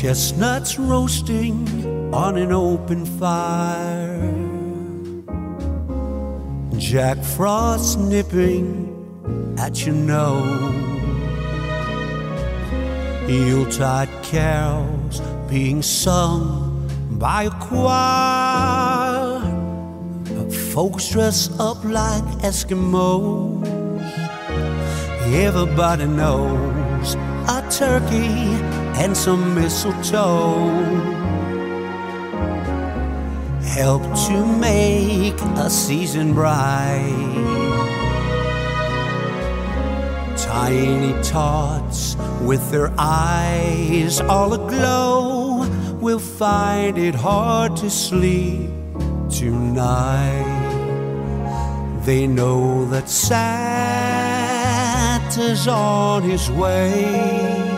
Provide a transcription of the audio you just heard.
Chestnuts roasting on an open fire. Jack Frost nipping at your nose. Yuletide carols being sung by a choir. Folks dress up like Eskimos. Everybody knows a turkey and some mistletoe help to make a season bright. Tiny tots with their eyes all aglow will find it hard to sleep tonight. They know that Santa's on his way.